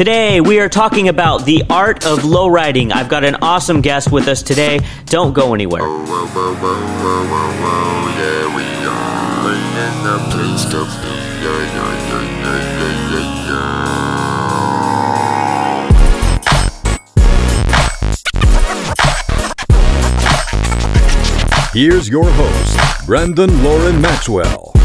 Today, we are talking about the art of lowriding. I've got an awesome guest with us today. Don't go anywhere. Here's your host, Brandon Loran Maxwell.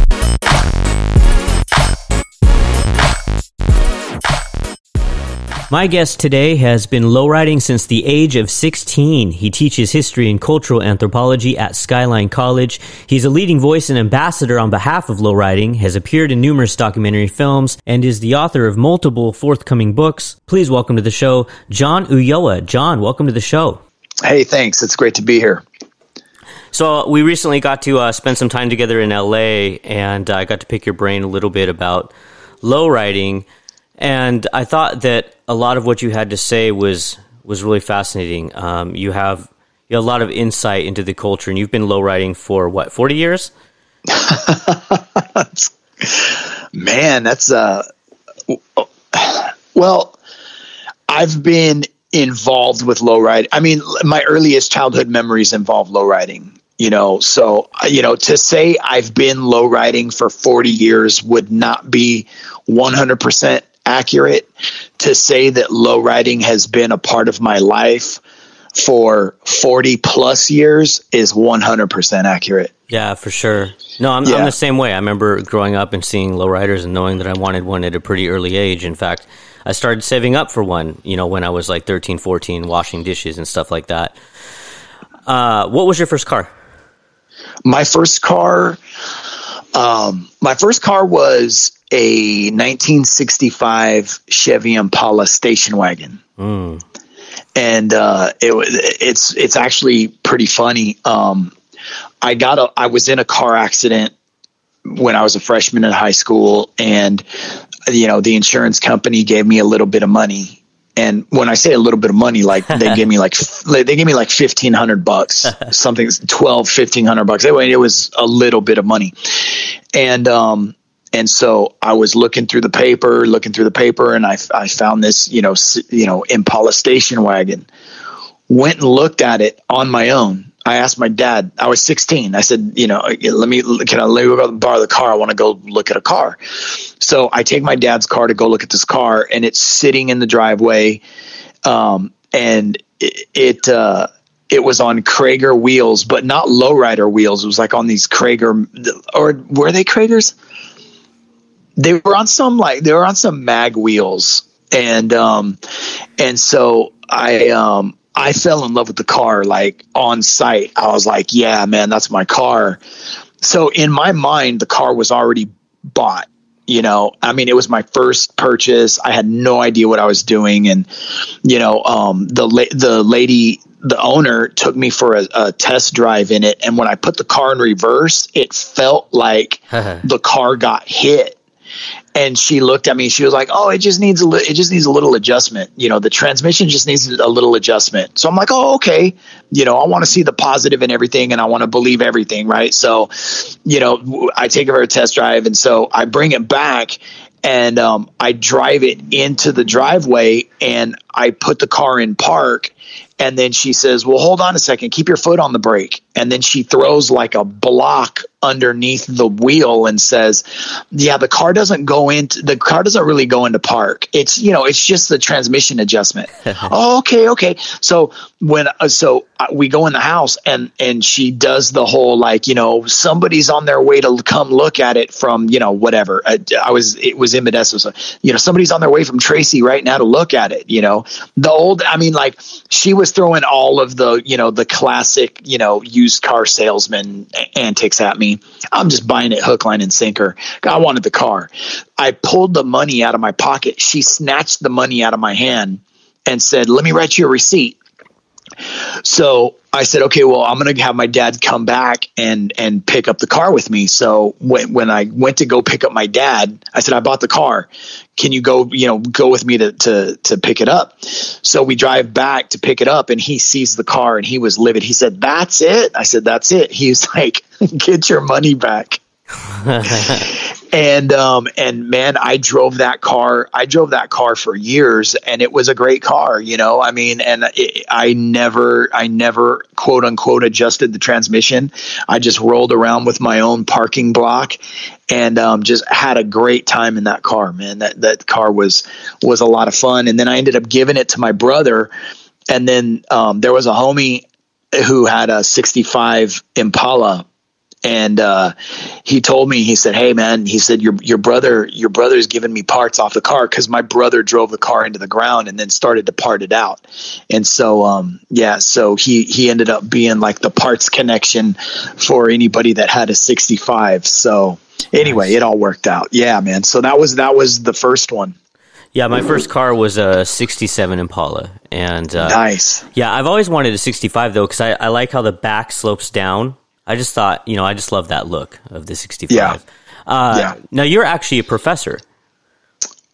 My guest today has been lowriding since the age of 16. He teaches history and cultural anthropology at Skyline College. He's a leading voice and ambassador on behalf of lowriding, has appeared in numerous documentary films, and is the author of multiple forthcoming books. Please welcome to the show, John Ulloa. John, welcome to the show. Hey, thanks. It's great to be here. So we recently got to uh, spend some time together in LA, and I got to pick your brain a little bit about lowriding. And I thought that a lot of what you had to say was was really fascinating. Um, you have you have a lot of insight into the culture, and you've been lowriding for what forty years. Man, that's uh, well, I've been involved with lowriding. I mean, my earliest childhood memories involve lowriding you know so you know to say i've been low riding for 40 years would not be 100% accurate to say that low riding has been a part of my life for 40 plus years is 100% accurate. Yeah for sure. No I'm, yeah. I'm the same way. I remember growing up and seeing lowriders and knowing that i wanted one at a pretty early age. In fact i started saving up for one you know when i was like 13 14 washing dishes and stuff like that. Uh, what was your first car? My first car, um, my first car was a 1965 Chevy Impala station wagon. Mm. And uh, it it's it's actually pretty funny. Um, I got a I was in a car accident when I was a freshman in high school, and you know the insurance company gave me a little bit of money and when I say a little bit of money, like they gave me like they gave me like fifteen hundred bucks, something 12, 1500 bucks. Anyway, it was a little bit of money, and um, and so I was looking through the paper, looking through the paper, and I I found this you know you know Impala station wagon. Went and looked at it on my own, I asked my dad, I was 16. I said, you know, let me, can I let me go borrow the car? I want to go look at a car. So I take my dad's car to go look at this car and it's sitting in the driveway. Um, and it, it, uh, it was on Cragar wheels, but not lowrider wheels. It was like on these Cragar, or were they Cragars? They were on some like they were on some mag wheels, and um, and so I um, I fell in love with the car like on site. I was like, yeah, man, that's my car. So in my mind, the car was already bought. You know, I mean, it was my first purchase. I had no idea what I was doing, and you know, um, the la- the lady, the owner, took me for a, a, test drive in it, and when I put the car in reverse, it felt like the car got hit and she looked at me. She was like, "Oh, it just needs a li- it just needs a little adjustment. You know, the transmission just needs a little adjustment." So I'm like, "Oh, okay. You know, I want to see the positive and everything, and I want to believe everything, right?" So, you know, I take her a test drive, and so I bring it back, and um, I drive it into the driveway, and I put the car in park, and then she says, Well, hold on a second, keep your foot on the brake. And then she throws like a block underneath the wheel and says, Yeah, the car doesn't go into the car doesn't really go into park. It's, you know, it's just the transmission adjustment. oh, okay, okay. So when, uh, so uh, we go in the house and, and she does the whole like, you know, somebody's on their way to come look at it from, you know, whatever. I, uh, I was, it was in Modesto. So, you know, somebody's on their way from Tracy right now to look at it, you know, the old, I mean, like she was was throwing all of the, you know, the classic, you know, used car salesman antics at me. I'm just buying it hook, line, and sinker. I wanted the car. I pulled the money out of my pocket. She snatched the money out of my hand and said, Let me write you a receipt. So I said, okay, well, I'm going to have my dad come back and and pick up the car with me. So when when I went to go pick up my dad, I said, I bought the car. Can you go, you know, go with me to to to pick it up? So we drive back to pick it up, and he sees the car and he was livid. He said, "That's it." I said, "That's it." He's like, "Get your money back." and um, and man, I drove that car. I drove that car for years, and it was a great car. You know, I mean, and it, I never, I never quote unquote adjusted the transmission. I just rolled around with my own parking block, and um, just had a great time in that car. Man, that that car was was a lot of fun. And then I ended up giving it to my brother, and then um, there was a homie who had a 65 Impala and uh, he told me he said hey man he said your your brother your brother's giving me parts off the car because my brother drove the car into the ground and then started to part it out. And so um, yeah so he he ended up being like the parts connection for anybody that had a 65 so anyway nice. it all worked out. Yeah man. So that was that was the first one. Yeah, my first car was a '67 Impala, and uh, nice. Yeah, I've always wanted a '65 though because I, I like how the back slopes down I just thought, you know, I just love that look of the 65. Yeah. Uh, yeah. Now you're actually a professor.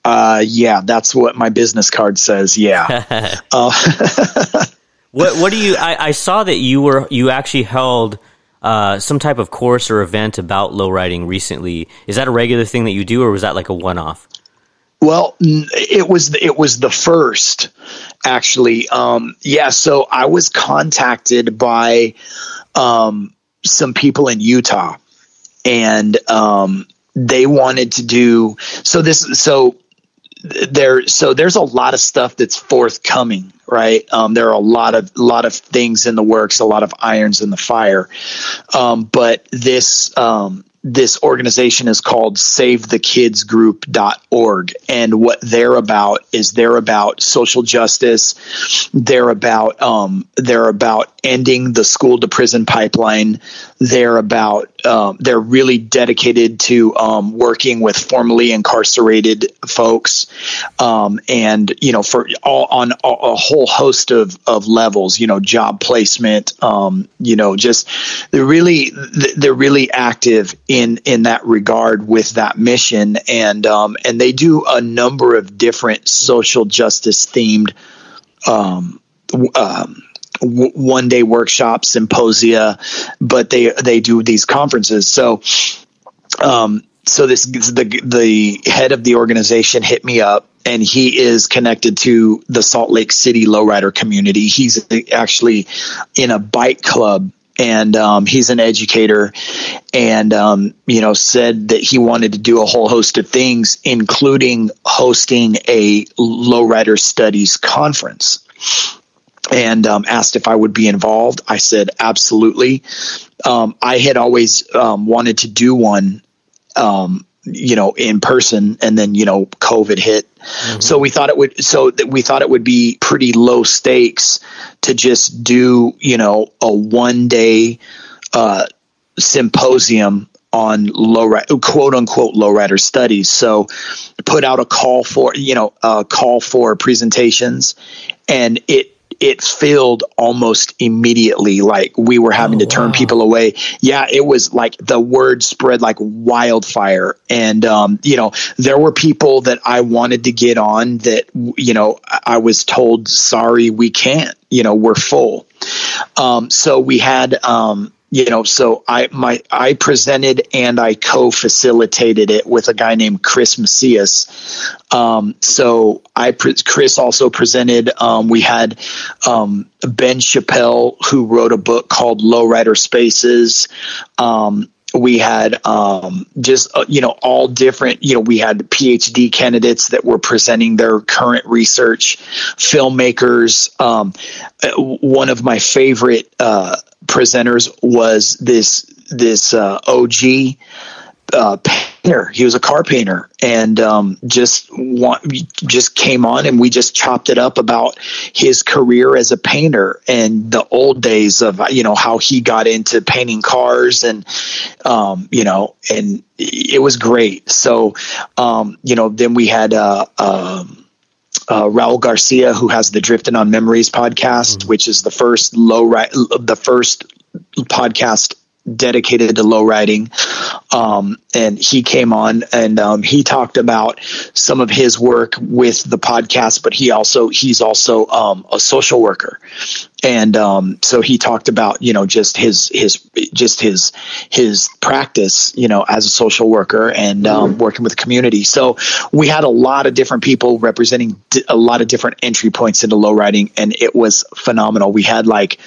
Uh, yeah, that's what my business card says. Yeah. uh. what What do you? I, I, saw that you were you actually held uh, some type of course or event about low riding recently. Is that a regular thing that you do, or was that like a one off? Well, it was it was the first actually. Um, yeah, so I was contacted by um, some people in Utah, and um, they wanted to do so. This so there so there's a lot of stuff that's forthcoming right um, there are a lot of a lot of things in the works a lot of irons in the fire um, but this um, this organization is called savethekidsgroup.org and what they're about is they're about social justice. They're about um, they're about ending the school to prison pipeline they're about um, they're really dedicated to um, working with formerly incarcerated folks. Um, and you know for all on a, whole host of, of levels you know job placement um, you know just they're really they're really active in in that regard with that mission, and um, and they do a number of different social justice themed um, um, one day workshops, symposia, but they they do these conferences. So, um, so this the the head of the organization hit me up and he is connected to the Salt Lake City lowrider community. He's actually in a bike club and um, he's an educator and um, you know said that he wanted to do a whole host of things including hosting a lowrider studies conference and um, asked if i would be involved. I said absolutely. Um, i had always um, wanted to do one um, you know in person and then you know covid hit. Mm-hmm. so we thought it would so that we thought it would be pretty low stakes to just do you know a one day uh, symposium on low quote unquote lowrider studies. So put out a call for you know a call for presentations and it it filled almost immediately. Like we were having oh, to turn wow. people away. Yeah, it was like the word spread like wildfire. And, um, you know, there were people that I wanted to get on that, you know, I was told, sorry, we can't, you know, we're full. Um, so we had, um, you know so i my i presented and i co-facilitated it with a guy named chris macias. Um, so i chris also presented um, we had um, ben chappell who wrote a book called lowrider spaces. Um, we had um, just uh, you know all different you know we had phd candidates that were presenting their current research filmmakers. Um, uh, one of my favorite uh, presenters was this this uh, OG uh, painter. He was a car painter, and um, just want, just came on, and we just chopped it up about his career as a painter and the old days of you know how he got into painting cars, and um, you know, and it was great. So um, you know, then we had. Uh, um, uh, Raul Garcia, who has the Drifting on Memories podcast, mm-hmm. which is the first low ri- the first podcast dedicated to low riding. Um, and he came on and um, he talked about some of his work with the podcast, but he also he's also um, a social worker, and um, so he talked about you know just his his just his his practice you know as a social worker and um, working with the community. So we had a lot of different people representing d- a lot of different entry points into low riding and it was phenomenal. We had like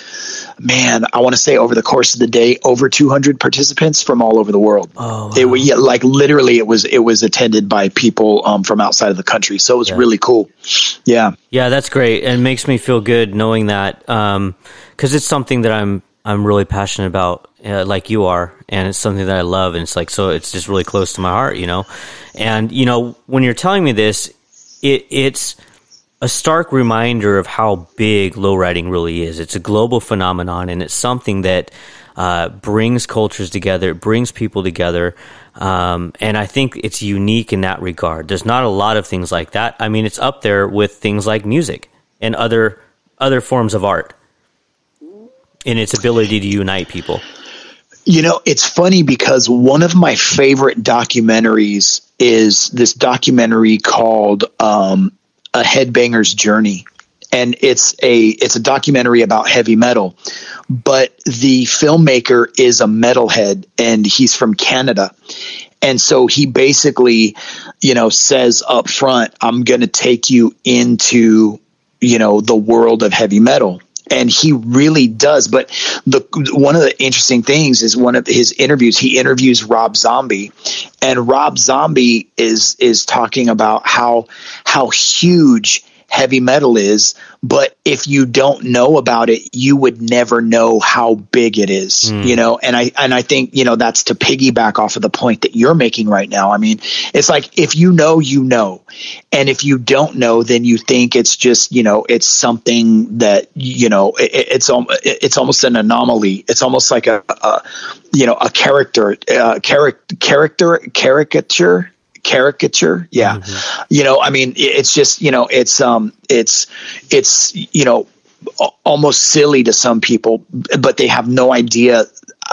man i want to say over the course of the day over 200 participants from all over the world. Oh, it was yeah, like literally it was it was attended by people um, from outside of the country. So it was really cool. Yeah. Yeah, that's great, and it makes me feel good knowing that because it's something that I'm I'm really passionate about, uh, like you are, and it's something that I love, and it's like so it's just really close to my heart, you know. And you know, when you're telling me this, it it's a stark reminder of how big lowriding really is. It's a global phenomenon, and it's something that uh, brings cultures together, it brings people together. Um, and I think it's unique in that regard. There's not a lot of things like that. I mean, it's up there with things like music and other other forms of art in its ability to unite people. You know, it's funny because one of my favorite documentaries is this documentary called um, "A Headbanger's Journey," and it's a it's a documentary about heavy metal. But the filmmaker is a metalhead, and he's from Canada, and so he basically, you know, says up front, "I'm going to take you into, you know, the world of heavy metal." And he really does. But the one of the interesting things is one of his interviews. He interviews Rob Zombie, and Rob Zombie is is talking about how how huge heavy metal is. But if you don't know about it, you would never know how big it is. You know, and I and I think you know that's to piggyback off of the point that you're making right now. I mean, it's like if you know, you know, and if you don't know, then you think it's just you know it's something that you know it, it's it's almost an anomaly. It's almost like a, a you know a character uh, character character caricature caricature. Yeah. You know i mean it's just you know it's um it's it's you know almost silly to some people but they have no idea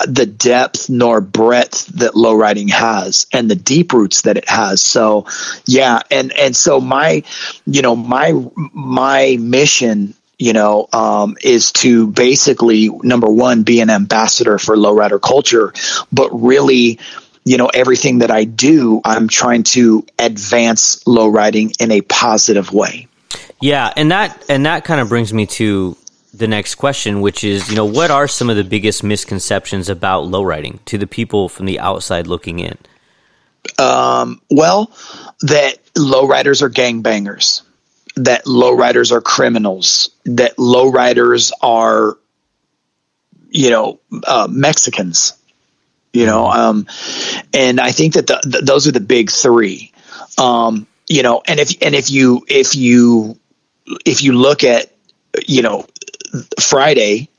the depth nor breadth that low riding has and the deep roots that it has. So yeah. And and so my you know my my mission you know um, is to basically number one be an ambassador for lowrider culture but really you know everything that i do i'm trying to advance low riding in a positive way Yeah, and that and that kind of brings me to the next question, which is, you know, what are some of the biggest misconceptions about lowriding to the people from the outside looking in? Um, well that lowriders are gangbangers that lowriders are criminals that lowriders are you know uh, mexicans you know um, and i think that the, th those are the big three. Um, you know and if and if you if you if you look at you know friday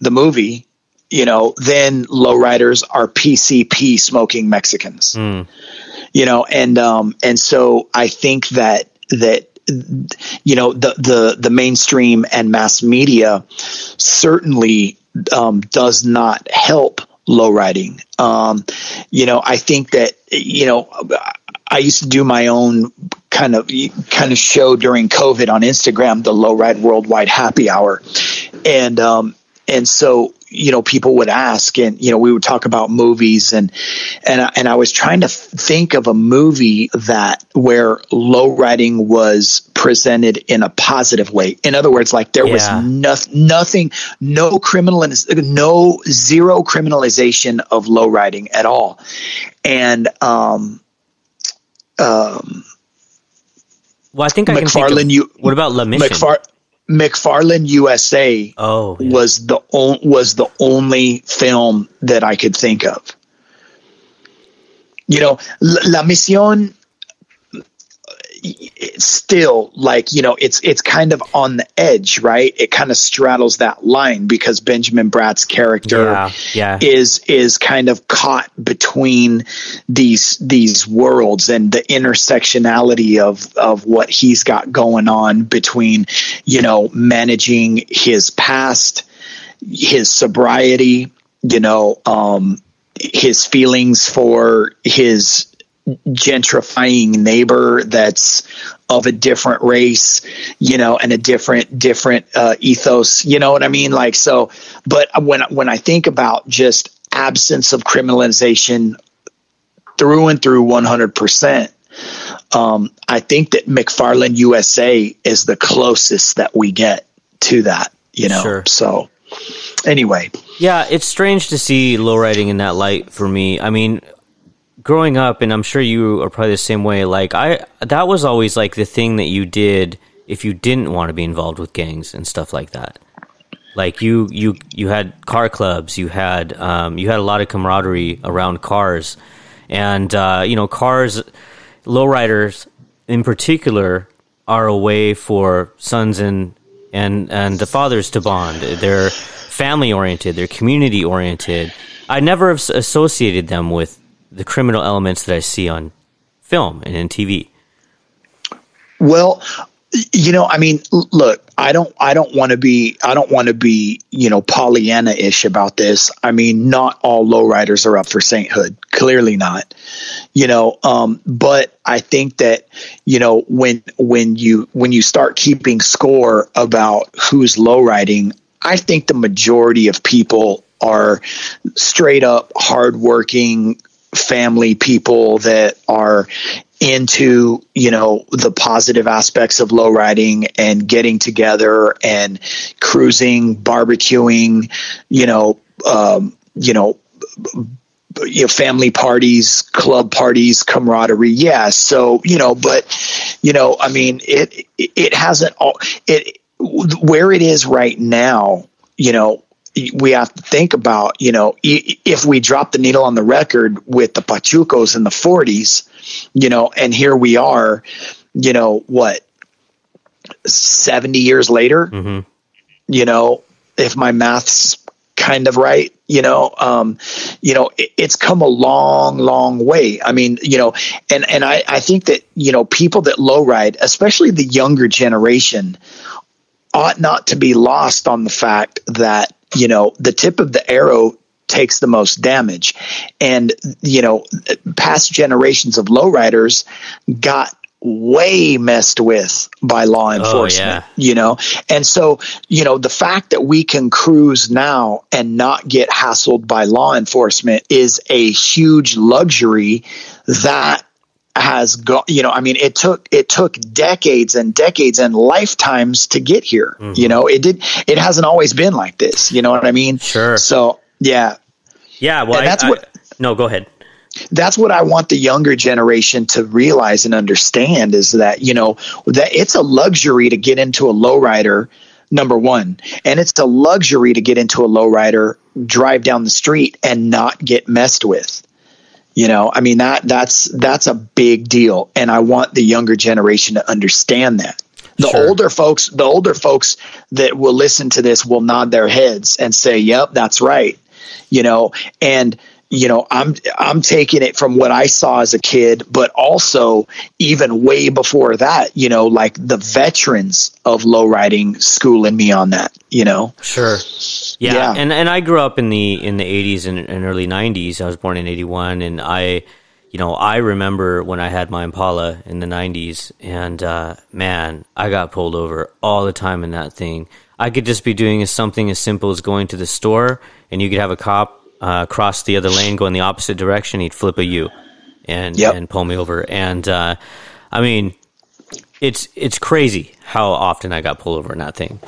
the movie you know then lowriders are pcp smoking mexicans. You know and um and so i think that that you know the the the mainstream and mass media certainly um, does not help low riding. Um you know i think that you know i used to do my own kind of kind of show during covid on instagram the low ride worldwide happy hour. And um and so you know people would ask and you know we would talk about movies and and I, and I was trying to think of a movie that where low riding was presented in a positive way in other words like there Yeah. was nothing nothing no criminal no zero criminalization of low riding at all and um um Well, I think I can think of, you what about La Mission? McFar- McFarland USA oh, yeah. was the on, was the only film that I could think of. You know, La, La Misión it's still like you know it's it's kind of on the edge right it kind of straddles that line because benjamin bratt's character Yeah, yeah. is is kind of caught between these these worlds and the intersectionality of of what he's got going on between you know managing his past his sobriety you know um his feelings for his gentrifying neighbor that's of a different race, you know, and a different different uh, ethos. You know what I mean? Like so. But when when I think about just absence of criminalization through and through, one hundred percent. Um, I think that McFarland USA is the closest that we get to that. You know, Sure. so anyway, Yeah, it's strange to see low lowriding in that light for me. I mean, growing up, and I'm sure you are probably the same way. Like I, that was always like the thing that you did if you didn't want to be involved with gangs and stuff like that. Like you, you, you had car clubs. You had, um, you had a lot of camaraderie around cars, and uh, you know, cars, lowriders in particular are a way for sons and and and the fathers to bond. They're family oriented. They're community oriented. I never associated them with the criminal elements that I see on film and in TV. Well, you know, I mean, look, I don't, I don't want to be, I don't want to be, you know, Pollyanna-ish about this. I mean, not all lowriders are up for sainthood. Clearly not. You know, um, but I think that, you know, when when you when you start keeping score about who's lowriding, I think the majority of people are straight up hardworking family people that are into you know the positive aspects of low riding and getting together and cruising barbecuing you know um, you know you know family parties club parties camaraderie. Yeah so you know but you know i mean it it hasn't all it where it is right now you know we have to think about, you know, if we drop the needle on the record with the Pachucos in the 40s, you know, and here we are, you know, what, 70 years later, you know, if my math's kind of right, you know, um, you know, it, it's come a long, long way. I mean, you know, and, and I, I think that, you know, people that low ride, especially the younger generation, ought not to be lost on the fact that you know the tip of the arrow takes the most damage and you know past generations of lowriders got way messed with by law oh, enforcement yeah. you know and so you know the fact that we can cruise now and not get hassled by law enforcement is a huge luxury that has got you know i mean it took it took decades and decades and lifetimes to get here you mm-hmm. know it did it hasn't always been like this you know what i mean Sure. so yeah Yeah, well, I- that's I- what- no, go ahead. that's what I want the younger generation to realize and understand is that, you know, that it's a luxury to get into a lowrider, number one. And it's a luxury to get into a lowrider, drive down the street and not get messed with. You know, I mean that that's that's a big deal. And I want the younger generation to understand that. The Sure. older folks, the older folks that will listen to this will nod their heads and say, "Yep, that's right." You know, and you know, I'm I'm taking it from what I saw as a kid, but also even way before that, you know, like the veterans of low riding schooling me on that, you know. Sure. Yeah. Yeah. And and I grew up in the in the 80s and, and early 90s. I was born in 81 and I you know, I remember when I had my Impala in the 90s and uh, man, I got pulled over all the time in that thing. I could just be doing something as simple as going to the store and you could have a cop uh, cross the other lane go in the opposite direction, he'd flip a U and Yep. and pull me over and uh, I mean, it's it's crazy how often I got pulled over in that thing.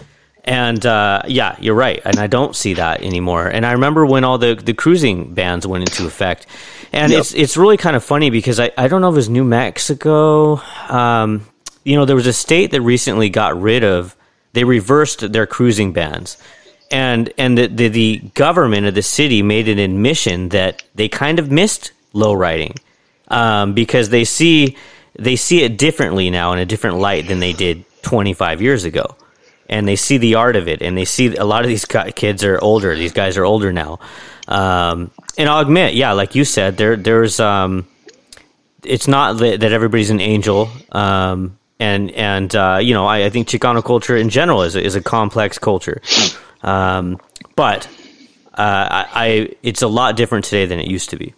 And uh, yeah, you're right. And I don't see that anymore. And I remember when all the, the cruising bans went into effect. And Yep. it's it's really kind of funny because I, I don't know if it was New Mexico. Um, you know, there was a state that recently got rid of, they reversed their cruising bans. And and the, the, the government of the city made an admission that they kind of missed low riding um, because they see they see it differently now in a different light than they did 25 years ago. And they see the art of it and they see a lot of these kids are older these guys are older now. Um, and i'll admit yeah like you said there there's um, it's not that, everybody's an angel um, and and uh, you know I, I think chicano culture in general is is a complex culture um, but uh, I, I it's a lot different today than it used to be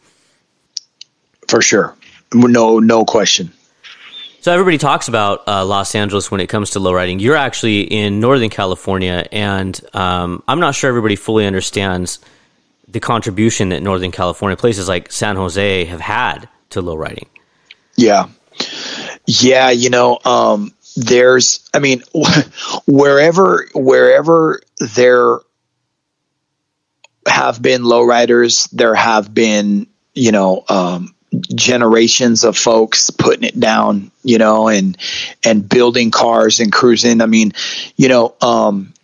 For sure. No, no question. So everybody talks about uh, Los Angeles when it comes to lowriding. You're actually in Northern California, and um, I'm not sure everybody fully understands the contribution that Northern California places like San Jose have had to lowriding. Yeah, yeah. You know, um, there's. I mean, wherever wherever there have been lowriders, there have been you know um, generations of folks putting it down, you know, and and building cars and cruising. I mean, you know, um,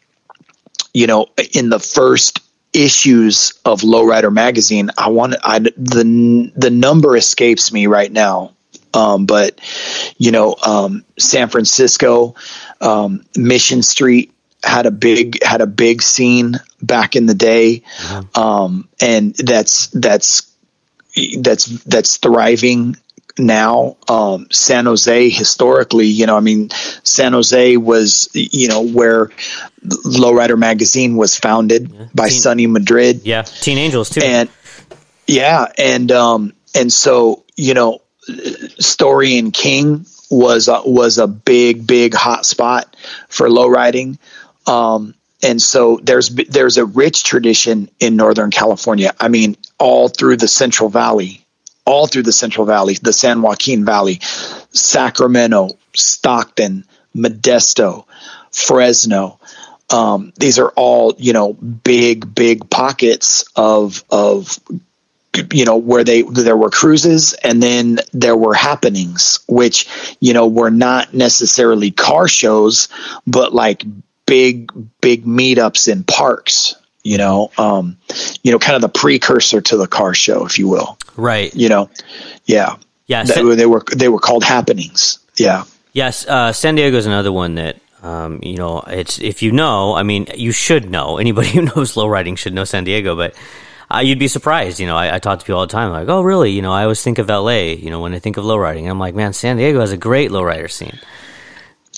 you know, in the first issues of Lowrider magazine, I want I the the number escapes me right now. Um, but you know, um, San Francisco, um, Mission Street had a big had a big scene back in the day, mm-hmm. um, and that's that's that's that's thriving now. Um, San Jose historically, you know, I mean, San Jose was, you know, where Lowrider magazine was founded yeah. by Teen, Sonny Madrid. Yeah. Teen Angels too. And yeah. And, um, and so, you know, Story and King was, a, was a big, big hot spot for low riding. Um, and so there's there's a rich tradition in Northern California. I mean, all through the Central Valley, all through the Central Valley, the San Joaquin Valley, Sacramento, Stockton, Modesto, Fresno. Um, these are all you know big big pockets of of you know where they there were cruises and then there were happenings which you know were not necessarily car shows but like big big meetups in parks you know um you know kind of the precursor to the car show if you will. Right. You know yeah. Yeah San- they were they were called happenings. Yeah. Yes uh, san diego is another one that um, you know it's if you know i mean you should know. Anybody who knows low riding should know san diego but uh, you'd be surprised you know I, I, talk to people all the time like oh really? You know i always think of la you know when i think of low riding i'm like man san diego has a great low rider scene.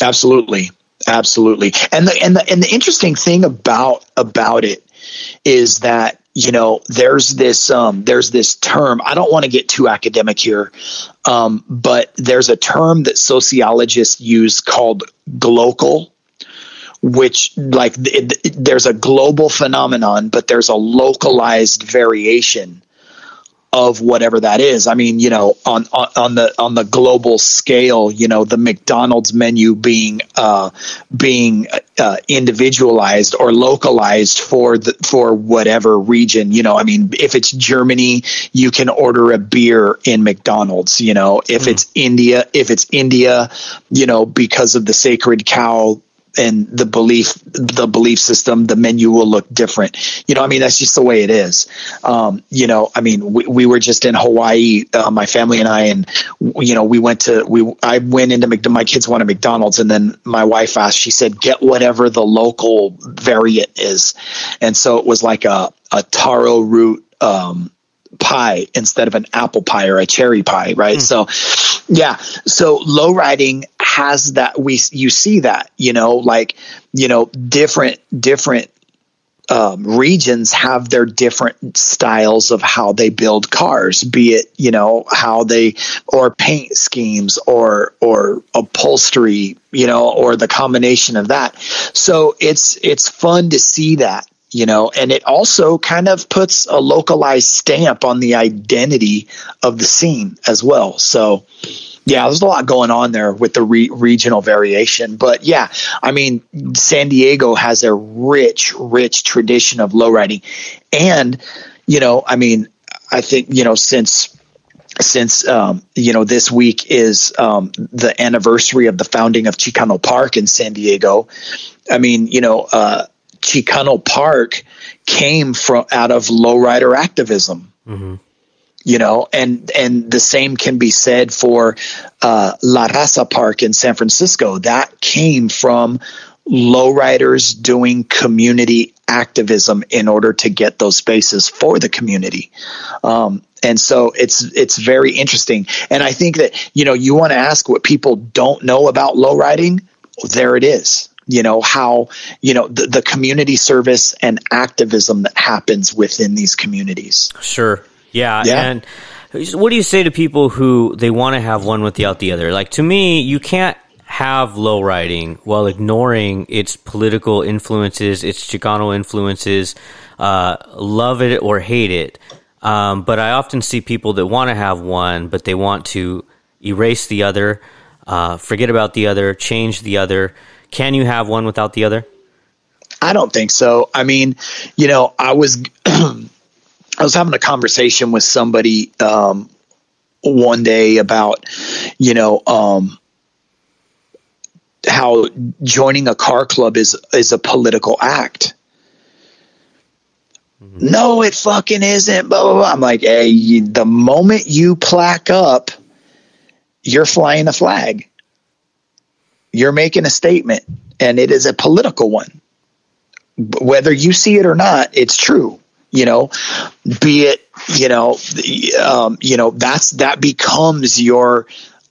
Absolutely. Absolutely. And the and the and the interesting thing about about it is that you know there's this um, there's this term i don't want to get too academic here um, but there's a term that sociologists use called glocal which like it, it, there's a global phenomenon but there's a localized variation of whatever that is. I mean, you know, on, on, on the on the global scale, you know, the McDonald's menu being uh, being uh, individualized or localized for the for whatever region. You know, I mean, if it's Germany, you can order a beer in McDonald's. You know, if mm. it's India, if it's India, you know, because of the sacred cow and the belief the belief system the menu will look different. You know i mean that's just the way it is. Um, you know i mean we, we were just in hawaii uh, my family and i and you know we went to we i went into McDonald's, my kids wanted mcdonald's and then my wife asked she said get whatever the local variant is. And so it was like a, a taro root um, pie instead of an apple pie or a cherry pie right mm. so yeah so low riding has that we you see that you know like you know different different um, regions have their different styles of how they build cars, be it you know how they or paint schemes or or upholstery, you know, or the combination of that. So it's it's fun to see that, you know, and it also kind of puts a localized stamp on the identity of the scene as well. So yeah, there's a lot going on there with the re- regional variation. But yeah, I mean, San Diego has a rich, rich tradition of low riding. And, you know, I mean, I think, you know, since since um, you know this week is um, the anniversary of the founding of Chicano Park in San Diego. I mean, you know, uh, Chicano Park came from out of lowrider activism. Mm-hmm you know, and and the same can be said for uh, La Raza Park in San Francisco. That came from lowriders doing community activism in order to get those spaces for the community. Um, and so it's it's very interesting. And I think that you know you want to ask what people don't know about lowriding. There it is you know how you know the, the community service and activism that happens within these communities sure yeah, yeah. and What do you say to people who they want to have one without the other? Like to me, you can't have low riding while ignoring its political influences, its Chicano influences, uh, love it or hate it. Um, but I often see people that want to have one, but they want to erase the other, uh, forget about the other, change the other. Can you have one without the other? I don't think so. I mean, you know, I was I was having a conversation with somebody um, one day about, you know, um, how joining a car club is is a political act. Mm-hmm. No, it fucking isn't. Blah, blah, blah. I'm like, hey, you, the moment you plaque up, you're flying a flag. You're making a statement, and it is a political one. Whether you see it or not, it's true. You know, be it you know, um, you know that's that becomes your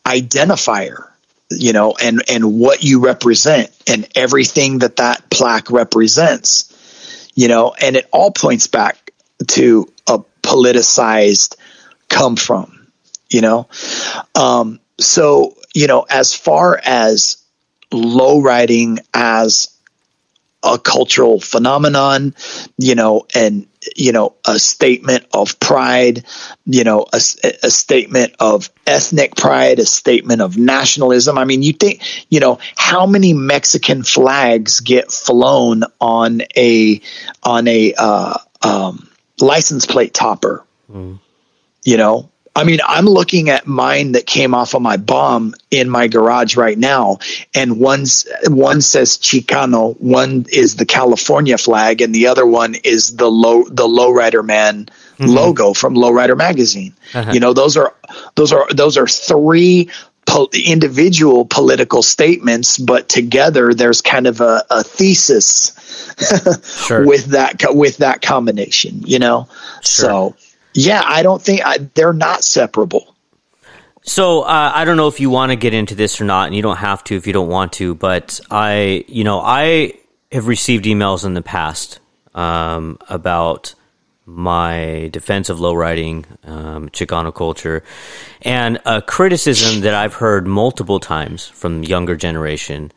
identifier you know, and and what you represent and everything that that plaque represents, you know, and it all points back to a politicized come from, you know. Um, so you know, as far as low riding as a cultural phenomenon, you know, and you know a statement of pride, you know, a, a statement of ethnic pride, a statement of nationalism. I mean, you think, you know, how many Mexican flags get flown on a on a uh, um, license plate topper? Mm. You know, I mean, I'm looking at mine that came off of my bomb in my garage right now, and one's one says Chicano, one is the California flag, and the other one is the low the lowrider man mm-hmm. logo from Lowrider magazine. Uh-huh. You know, those are those are those are three po- individual political statements, but together there's kind of a, a thesis sure. with that with that combination. You know, sure. so yeah, I don't think I, they're not separable. So uh, I don't know if you want to get into this or not, and you don't have to if you don't want to. But I, you know, I have received emails in the past um, about my defense of low riding um, Chicano culture, and a criticism that I've heard multiple times from the younger generation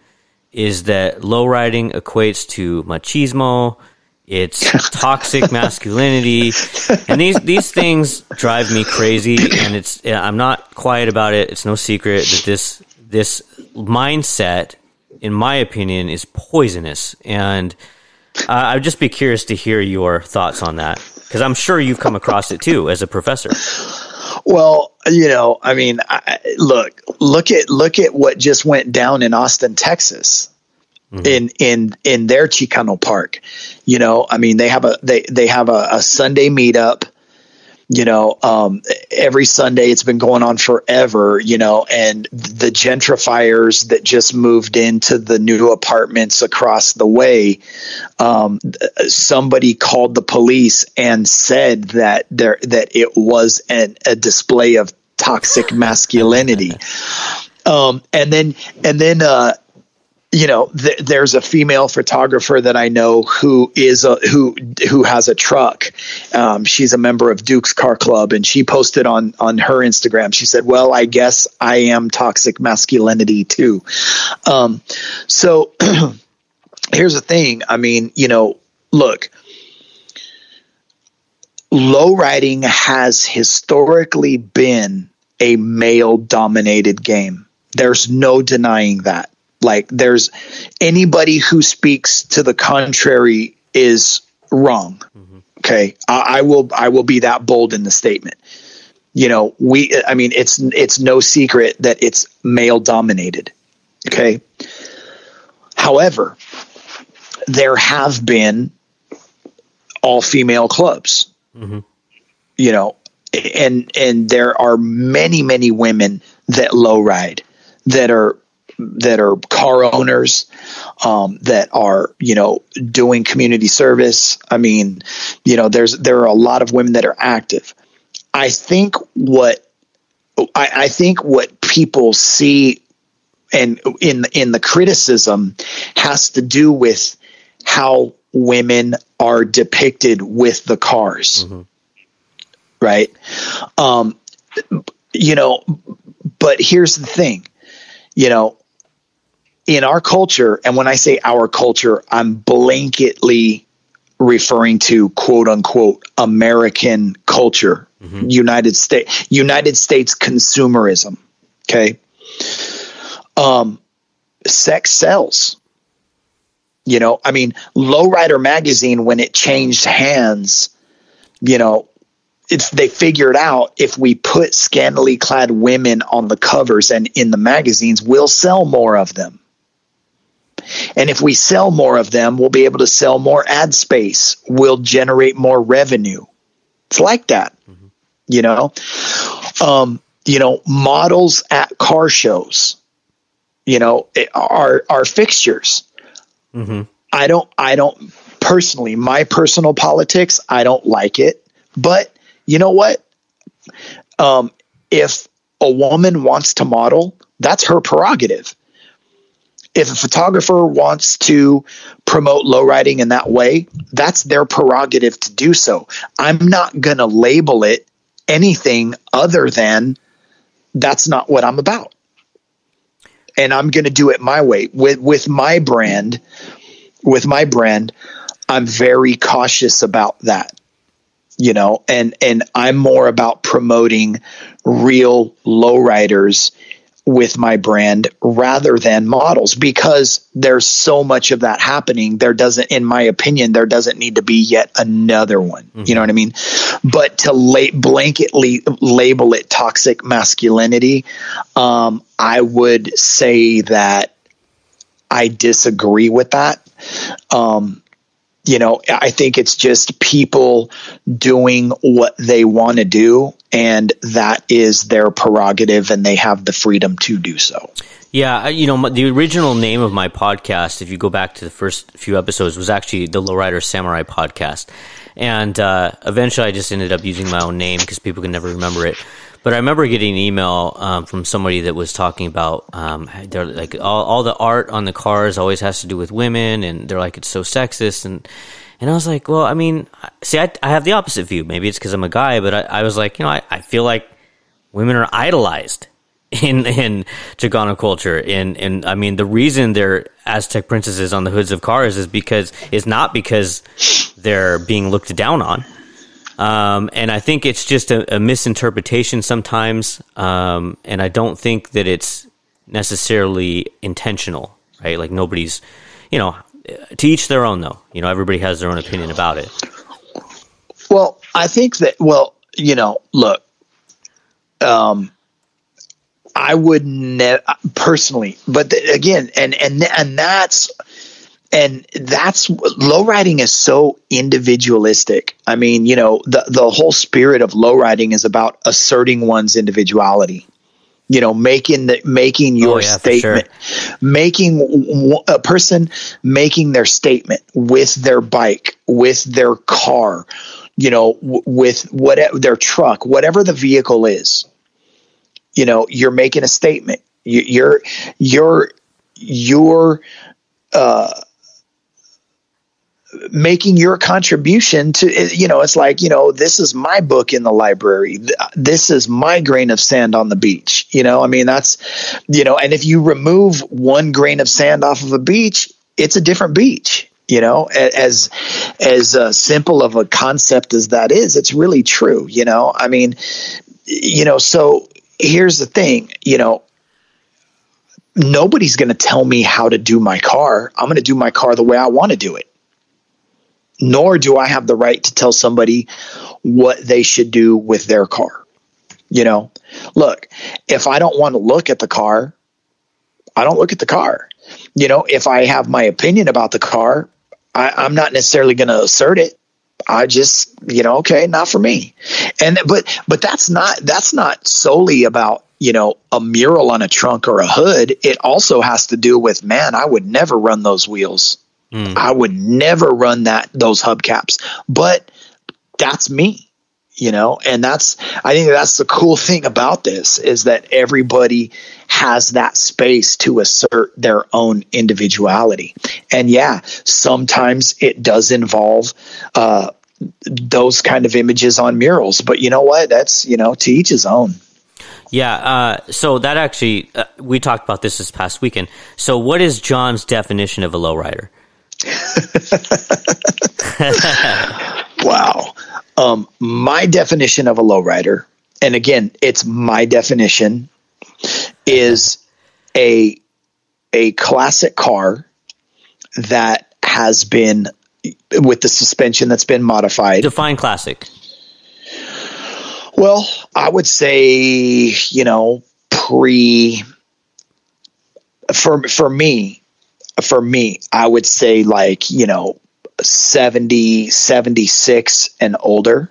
is that low riding equates to machismo it's toxic masculinity, and these these things drive me crazy. And it's I'm not quiet about it. It's no secret that this this mindset, in my opinion, is poisonous. And uh, I'd just be curious to hear your thoughts on that because I'm sure you've come across it too as a professor. Well, you know, I mean, I, look, look at look at what just went down in Austin, Texas mm-hmm. in in in their Chicano Park. You know, I mean, they have a they they have a, a Sunday meetup. You know, um, every Sunday it's been going on forever. You know, and the gentrifiers that just moved into the new apartments across the way, um, somebody called the police and said that there that it was an, a display of toxic masculinity. Um, and then and then uh, you know, th- there's a female photographer that I know who is a who who has a truck. Um, she's a member of Duke's Car Club, and she posted on on her Instagram. She said, "Well, I guess I am toxic masculinity too." Um, so here's the thing. I mean, you know, look, low riding has historically been a male dominated game. There's no denying that like there's anybody who speaks to the contrary is wrong. Mm-hmm. Okay. I, I will I will be that bold in the statement. You know, we I mean it's it's no secret that it's male dominated. Okay. However, there have been all female clubs. Mm-hmm. You know, and and there are many many women that low ride that are that are car owners um, that are you know doing community service. I mean you know there's there are a lot of women that are active. I think what I, I think what people see and in in the criticism has to do with how women are depicted with the cars. Mm-hmm. right? Um, you know, but here's the thing, you know, in our culture, and when I say our culture, I'm blanketly referring to quote unquote American culture, mm-hmm. United States, United States consumerism. Okay. Um, sex sells. You know, I mean, Lowrider magazine, when it changed hands, you know, it's, they figured out if we put scantily clad women on the covers and in the magazines, we'll sell more of them. And if we sell more of them, we'll be able to sell more ad space. We'll generate more revenue. It's like that, mm-hmm. you know. Um, you know, models at car shows, you know, are are fixtures. Mm-hmm. I don't. I don't personally. My personal politics. I don't like it. But you know what? Um, if a woman wants to model, that's her prerogative if a photographer wants to promote low riding in that way, that's their prerogative to do so. I'm not going to label it anything other than that's not what I'm about. And I'm going to do it my way with with my brand with my brand I'm very cautious about that. You know, and and I'm more about promoting real lowriders with my brand rather than models because there's so much of that happening. There doesn't, in my opinion, there doesn't need to be yet another one. Mm-hmm. You know what I mean? But to la- blanketly label it toxic masculinity, um, I would say that I disagree with that. Um, you know, I think it's just people doing what they want to do, and that is their prerogative, and they have the freedom to do so. Yeah, you know, the original name of my podcast, if you go back to the first few episodes, was actually the Lowrider Samurai podcast. And uh, eventually I just ended up using my own name because people can never remember it. But I remember getting an email um, from somebody that was talking about um, they're like all, all the art on the cars always has to do with women, and they're like it's so sexist, and and I was like, well, I mean, see, I, I have the opposite view. Maybe it's because I'm a guy, but I, I was like, you know, I, I feel like women are idolized in in Chicano culture, and and I mean the reason they're Aztec princesses on the hoods of cars is because is not because they're being looked down on. Um, and I think it's just a, a misinterpretation sometimes. Um, and I don't think that it's necessarily intentional, right? Like nobody's, you know, to each their own though. You know, everybody has their own opinion about it. Well, I think that, well, you know, look, um, I would personally, but the, again, and, and, and that's, and that's low riding is so individualistic. I mean, you know, the the whole spirit of low riding is about asserting one's individuality. You know, making the making oh, your oh, yeah, statement, sure. making a person making their statement with their bike, with their car, you know, with whatever their truck, whatever the vehicle is. You know, you're making a statement. You're you're you're uh, making your contribution to you know it's like you know this is my book in the library. This is my grain of sand on the beach. You know i mean that's you know and if you remove one grain of sand off of a beach it's a different beach you know as as uh, simple of a concept as that is it's really true you know. I mean you know so here's the thing you know nobody's going to tell me how to do my car. I'm going to do my car the way i want to do it nor do I have the right to tell somebody what they should do with their car. You know, look, if I don't want to look at the car, I don't look at the car. You know, if I have my opinion about the car, I, am not necessarily going to assert it. I just, you know, okay, not for me. And but but that's not that's not solely about you know a mural on a trunk or a hood. It also has to do with man. I would never run those wheels Mm. I would never run that those hubcaps, but that's me, you know, and that's I think that's the cool thing about this is that everybody has that space to assert their own individuality, and yeah, sometimes it does involve. Uh, those kind of images on murals, but you know what? That's you know to each his own. Yeah. Uh, so that actually, uh, we talked about this this past weekend. So, what is John's definition of a lowrider? wow. Um, my definition of a lowrider, and again, it's my definition, is a a classic car that has been with the suspension that's been modified. Define classic. Well, I would say, you know, pre for for me, for me, I would say like, you know, 70, 76 and older.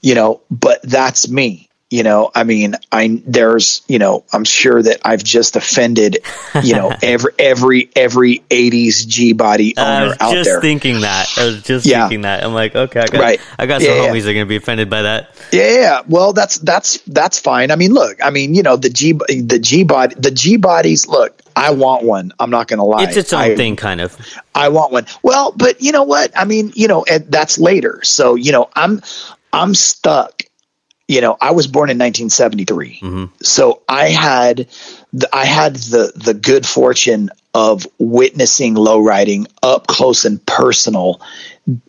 You know, but that's me you know i mean i there's you know i'm sure that i've just offended you know every every every 80s g body owner out there. just thinking that i was just yeah. thinking that i'm like okay i got right. i got some yeah, homies yeah. that are gonna be offended by that yeah, yeah well that's that's that's fine i mean look i mean you know the g the g body the g bodies look I want one. I'm not going to lie. It's its own I, thing, kind of. I want one. Well, but you know what? I mean, you know, that's later. So you know, I'm I'm stuck you know, I was born in 1973, mm-hmm. so I had the, I had the the good fortune of witnessing low riding up close and personal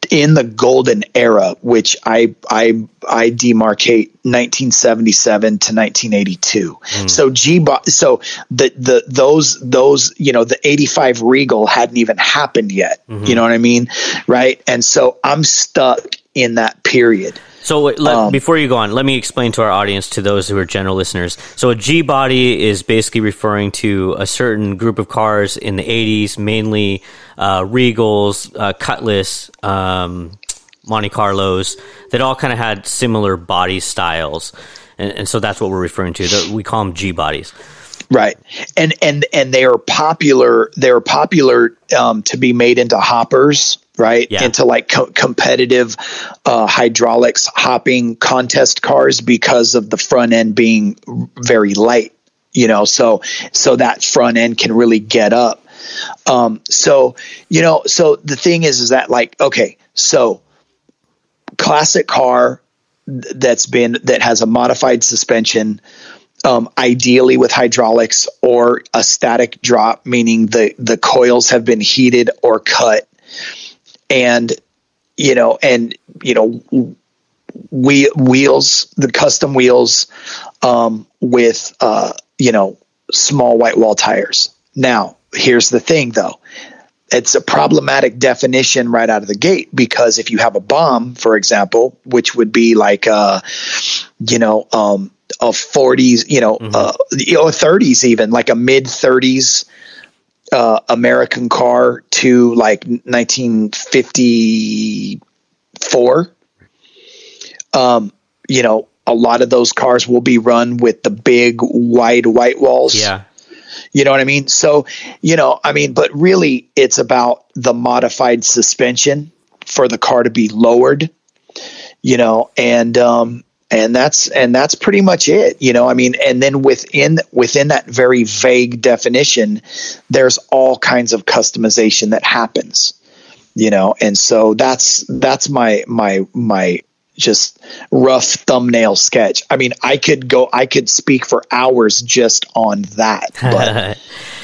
in the golden era, which I I I demarcate 1977 to 1982. Mm. So G so the the those those you know the 85 Regal hadn't even happened yet. Mm-hmm. You know what I mean, right? And so I'm stuck in that period. So let, um, before you go on, let me explain to our audience, to those who are general listeners. So a G body is basically referring to a certain group of cars in the 80s, mainly uh, Regals, uh, Cutlass, um, Monte Carlos, that all kind of had similar body styles. And, and so that's what we're referring to. We call them G bodies. Right, and and and they are popular. They're popular um, to be made into hoppers right? Yeah. into like co- competitive uh, hydraulics hopping contest cars because of the front end being very light you know? So so that front end can really get up. Um, so you know so the thing is is that like okay so classic car that's been that has a modified suspension um, ideally with hydraulics or a static drop meaning the the coils have been heated or cut and you know, and you know, we wheels, the custom wheels, um, with uh, you know, small white wall tires. Now, here's the thing, though. It's a problematic definition right out of the gate because if you have a bomb, for example, which would be like, uh, you know, um, a 40s, you know, mm-hmm. uh, you know, 30s even, like a mid 30s uh, American car to like 1954. Um, you know, a lot of those cars will be run with the big wide white walls. Yeah. You know what I mean? So, you know, I mean, but really it's about the modified suspension for the car to be lowered, you know, and, um, and that's and that's pretty much it you know i mean and then within within that very vague definition there's all kinds of customization that happens you know and so that's that's my my my just rough thumbnail sketch. I mean i could go i could speak for hours just on that but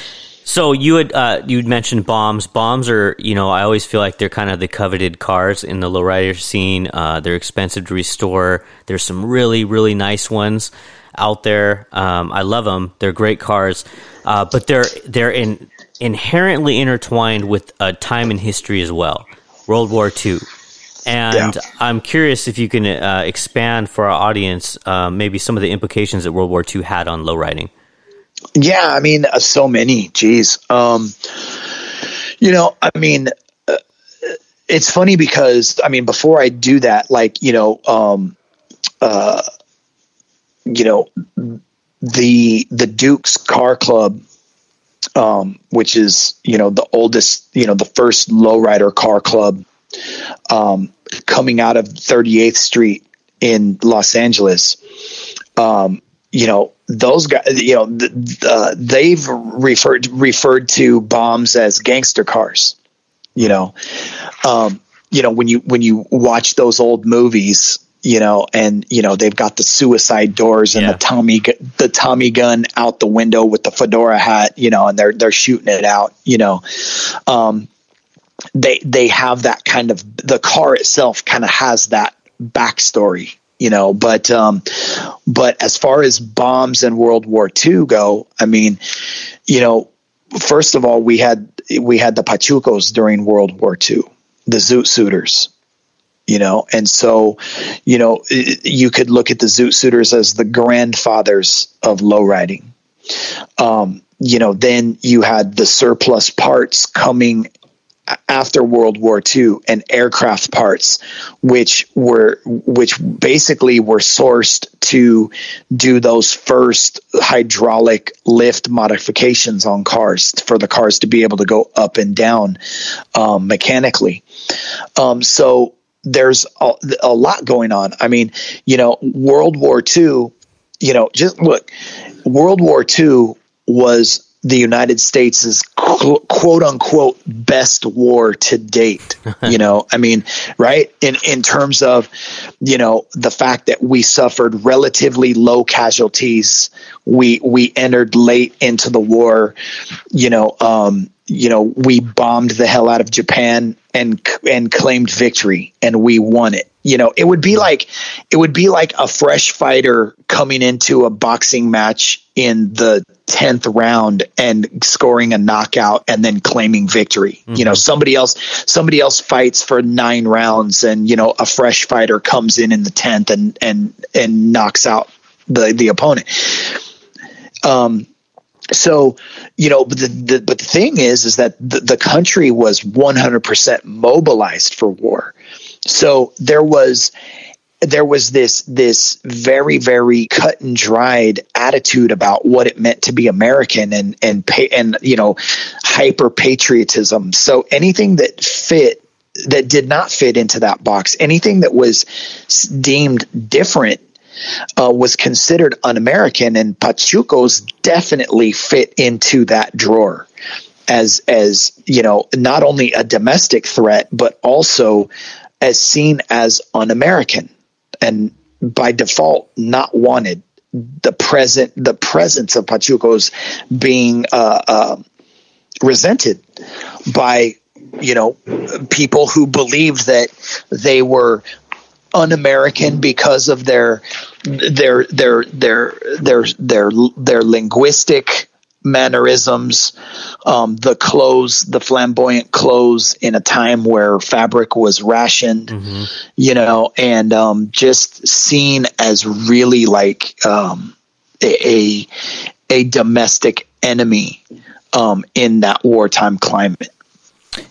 So you had uh, you'd mentioned bombs. Bombs are you know I always feel like they're kind of the coveted cars in the lowrider scene. Uh, they're expensive to restore. There's some really really nice ones out there. Um, I love them. They're great cars, uh, but they're they're in, inherently intertwined with a time in history as well, World War II. And yeah. I'm curious if you can uh, expand for our audience uh, maybe some of the implications that World War II had on lowriding. Yeah, I mean, uh, so many. Jeez. um, you know, I mean, uh, it's funny because I mean, before I do that, like you know, um, uh, you know, the the Duke's Car Club, um, which is you know the oldest, you know, the first lowrider car club, um, coming out of 38th Street in Los Angeles. Um, you know those guys you know uh, they've referred referred to bombs as gangster cars you know um, you know when you when you watch those old movies you know, and you know they've got the suicide doors and Yeah. the Tommy the Tommy gun out the window with the fedora hat, you know, and they're they're shooting it out, you know. Um, they they have that kind of the car itself kind of has that backstory, you know. But um, but as far as bombs in World War II go, I mean, you know, first of all, we had we had the Pachucos during World War II, the Zoot Suiters, you know, and so, you know, you could look at the Zoot Suiters as the grandfathers of lowriding. Um, you know, then you had the surplus parts coming after World War II and aircraft parts, which were which basically were sourced to do those first hydraulic lift modifications on cars for the cars to be able to go up and down um, mechanically. Um, so there's a, a lot going on. I mean, you know, World War II. You know, just look, World War II was the United States' quote unquote best war to date. you know, I mean, right? In in terms of, you know, the fact that we suffered relatively low casualties. We we entered late into the war. You know, um, you know, we bombed the hell out of Japan and and claimed victory and we won it. You know, it would be like it would be like a fresh fighter coming into a boxing match in the 10th round and scoring a knockout and then claiming victory. You know, somebody else somebody else fights for 9 rounds and you know, a fresh fighter comes in in the 10th and and and knocks out the the opponent. Um so you know but the, the but the thing is is that the, the country was 100% mobilized for war so there was there was this this very very cut and dried attitude about what it meant to be American and and pay, and you know hyper patriotism. So anything that fit that did not fit into that box, anything that was deemed different uh, was considered un-American, and Pachucos definitely fit into that drawer as as you know not only a domestic threat but also as seen as un-American and by default not wanted. The present the presence of Pachucos being uh, uh, resented by you know people who believed that they were un-American because of their their their their their their their linguistic mannerisms, um, the clothes, the flamboyant clothes in a time where fabric was rationed, you know, and um, just seen as really like um, a, a a domestic enemy um, in that wartime climate.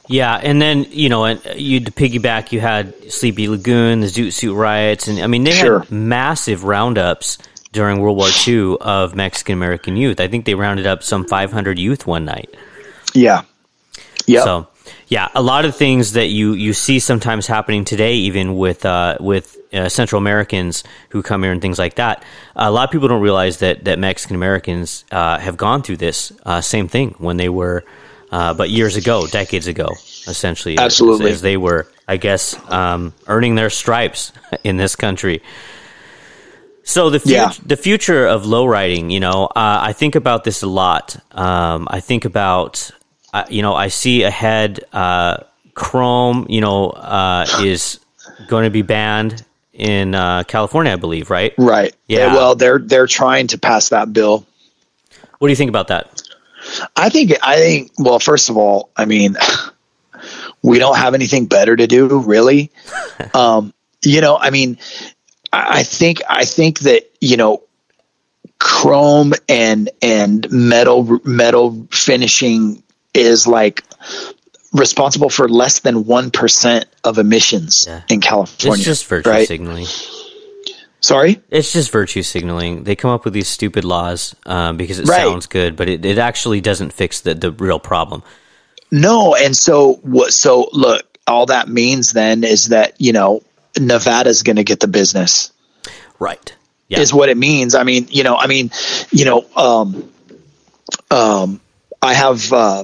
Yeah, and then you know, and you to piggyback, you had Sleepy Lagoon, the Zoot Suit riots, and I mean they Sure. had massive roundups during World War II of Mexican American youth. I think they rounded up some 500 youth one night. Yeah. Yeah. So yeah, a lot of things that you you see sometimes happening today, even with uh, with uh, Central Americans who come here and things like that. a lot of people don't realize that that Mexican Americans uh, have gone through this uh, same thing when they were, uh, but years ago, decades ago, essentially. as- Absolutely. as, they were, I guess, um, earning their stripes in this country. So the future, Yeah. the future of lowriding, you know, uh, I think about this a lot. Um, I think about, uh, you know, I see ahead, uh, Chrome, you know, uh, is going to be banned in uh, California, I believe, right? Right. Yeah. Well, they're they're trying to pass that bill. What do you think about that? I think I think well, first of all, I mean, we don't have anything better to do, really. um, you know, I mean, I think I think that you know, chrome and and metal metal finishing is like responsible for less than one percent of emissions Yeah. in California. It's just virtue right? signaling. Sorry. It's just virtue signaling. They come up with these stupid laws um, because it Right. sounds good, but it, it actually doesn't fix the, the real problem. No, and so what? So look, all that means then is that you know Nevada's going to get the business. Right. Yeah. Is what it means. I mean, you know, I mean, you know, um, um, I have uh,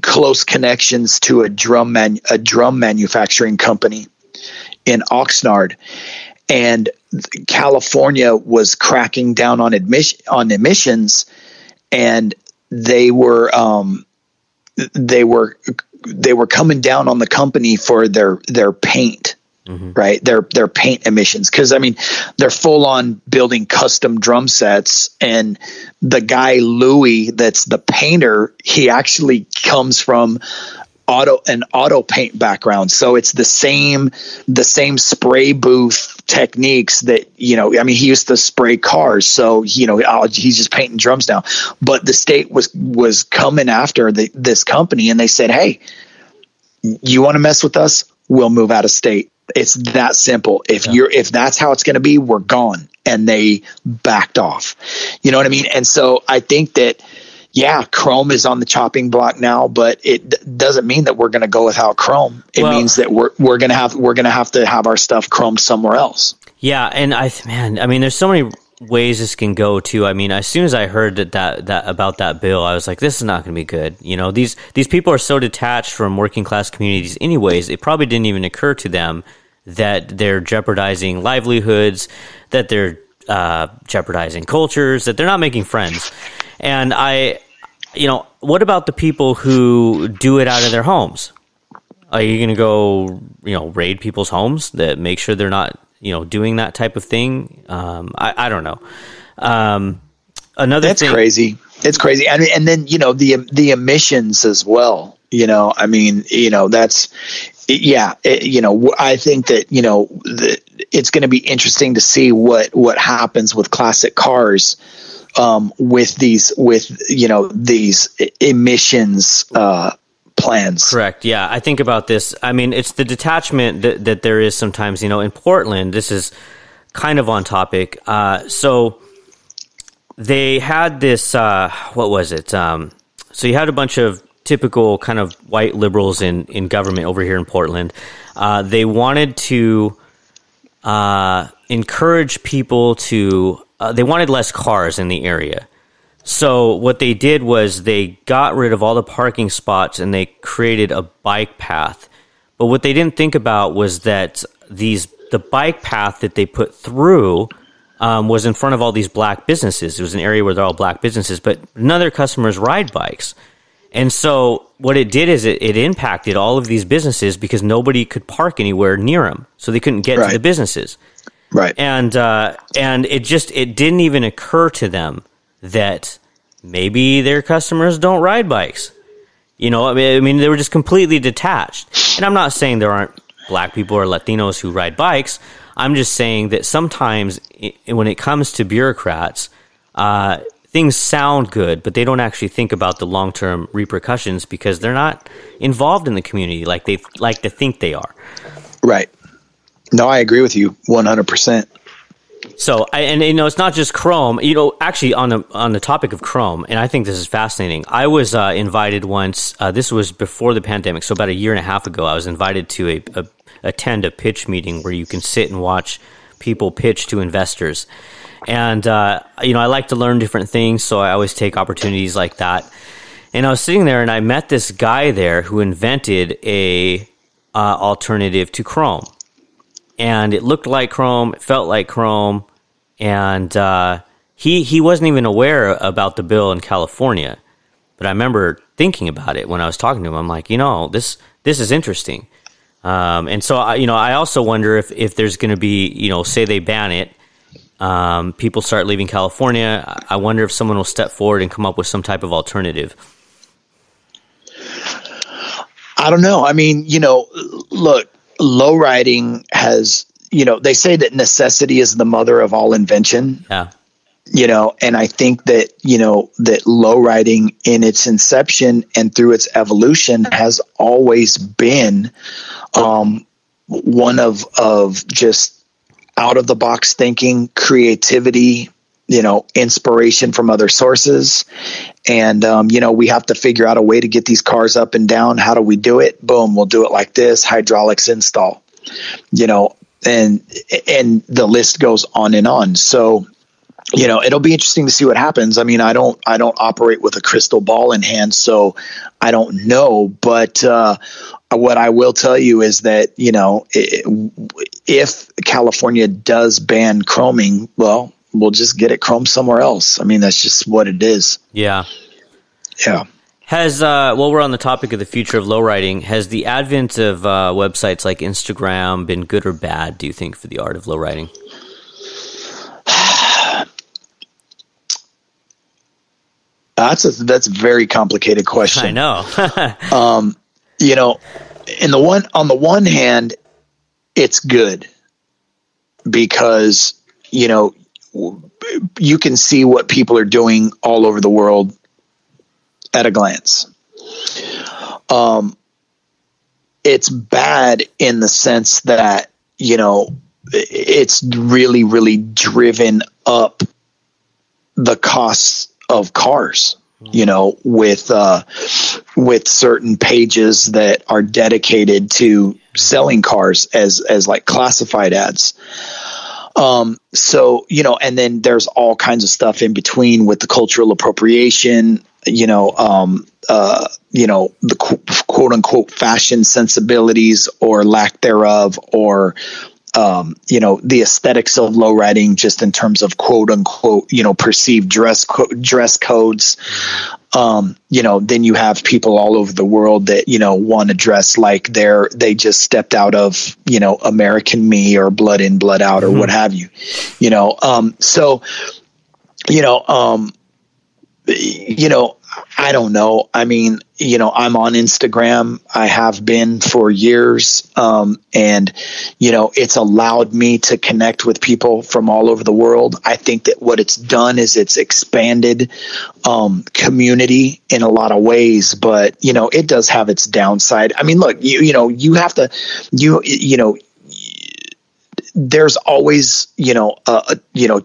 close connections to a drum man, a drum manufacturing company in Oxnard, and California was cracking down on admission on emissions, and they were um, they were they were coming down on the company for their their paint Mm-hmm. right? Their their paint emissions. Because I mean they're full on building custom drum sets, and the guy Louis that's the painter, he actually comes from auto an auto paint background. So it's the same the same spray booth techniques that you know i mean he used to spray cars. So you know he's just painting drums now. But the state was was coming after the, this company and they said hey you want to mess with us? We'll move out of state it's that simple if yeah. you're if that's how it's going to be we're gone and they backed off you know what i mean and so i think that yeah, Chrome is on the chopping block now, but it d- doesn't mean that we're going to go without Chrome. It well, means that we're we're going to have we're going to have to have our stuff Chrome somewhere else. Yeah, and I man, I mean, there's so many ways this can go too. I mean, as soon as I heard that that, that about that bill, I was like, this is not going to be good. You know, these these people are so detached from working class communities, anyways. It probably didn't even occur to them that they're jeopardizing livelihoods, that they're uh, jeopardizing cultures, that they're not making friends. And I, you know, what about the people who do it out of their homes? Are you going to go, you know, raid people's homes that make sure they're not, you know, doing that type of thing? Um, I, I don't know. Um, another that's thing- crazy. It's crazy, and and then you know the the emissions as well. You know, I mean, you know, that's yeah. It, you know, I think that you know the, it's going to be interesting to see what what happens with classic cars um, with these with you know these emissions uh, plans. Correct. Yeah, I think about this. I mean, it's the detachment that, that there is sometimes. You know, in Portland, this is kind of on topic. Uh, so they had this. Uh, what was it? Um, so you had a bunch of typical kind of white liberals in in government over here in Portland. Uh, they wanted to uh, encourage people to uh, they wanted less cars in the area. So what they did was they got rid of all the parking spots and they created a bike path. But what they didn't think about was that these the bike path that they put through um, was in front of all these black businesses. It was an area where they're all black businesses, but none of their customers ride bikes. And so what it did is it, it impacted all of these businesses because nobody could park anywhere near them, so they couldn't get right. to the businesses. Right. And uh, and it just it didn't even occur to them that maybe their customers don't ride bikes. You know, I mean, I mean, they were just completely detached. And I'm not saying there aren't black people or Latinos who ride bikes. I'm just saying that sometimes it, when it comes to bureaucrats, uh, things sound good, but they don't actually think about the long term repercussions because they're not involved in the community like they like to think they are. Right. No, I agree with you 100%. So, and you know, it's not just Chrome. You know, actually, on the on the topic of Chrome, and I think this is fascinating. I was uh, invited once. Uh, this was before the pandemic, so about a year and a half ago. I was invited to a, a attend a pitch meeting where you can sit and watch people pitch to investors. And uh, you know, I like to learn different things, so I always take opportunities like that. And I was sitting there, and I met this guy there who invented a uh, alternative to Chrome and it looked like Chrome, it felt like Chrome, and uh, he he wasn't even aware about the bill in California. But I remember thinking about it when I was talking to him. I'm like, you know, this this is interesting. Um, and so, I, you know, I also wonder if if there's going to be, you know, say they ban it, um, people start leaving California. I wonder if someone will step forward and come up with some type of alternative. I don't know. I mean, you know, look, low riding has you know they say that necessity is the mother of all invention. Yeah. You know and i think that you know that low riding in its inception and through its evolution has always been um, one of of just out of the box thinking creativity you know inspiration from other sources and um, you know we have to figure out a way to get these cars up and down how do we do it boom we'll do it like this hydraulics install you know and and the list goes on and on so you know, it'll be interesting to see what happens. I mean, I don't, I don't operate with a crystal ball in hand, so I don't know. But uh, what I will tell you is that you know, if California does ban chroming, well, we'll just get it chrome somewhere else. I mean, that's just what it is. Yeah. Yeah. Has uh, while we're on the topic of the future of low lowriding, has the advent of uh, websites like Instagram been good or bad? Do you think for the art of lowriding? That's a that's a very complicated question. I know. um, you know, in the one on the one hand, it's good because you know you can see what people are doing all over the world at a glance. Um, it's bad in the sense that you know it's really really driven up the costs of cars you know with uh, with certain pages that are dedicated to selling cars as as like classified ads um, so you know and then there's all kinds of stuff in between with the cultural appropriation you know um, uh, you know the quote unquote fashion sensibilities or lack thereof or um, you know the aesthetics of lowriding just in terms of quote unquote you know perceived dress co- dress codes um, you know then you have people all over the world that you know want to dress like they're they just stepped out of you know American Me or Blood In Blood Out or mm-hmm. what have you you know um, so you know um, you know I don't know. I mean, you know, I'm on Instagram. I have been for years. Um, and, you know, it's allowed me to connect with people from all over the world. I think that what it's done is it's expanded um, community in a lot of ways, but, you know, it does have its downside. I mean, look, you, you know, you have to, you, you know, there's always, you know, uh, you know,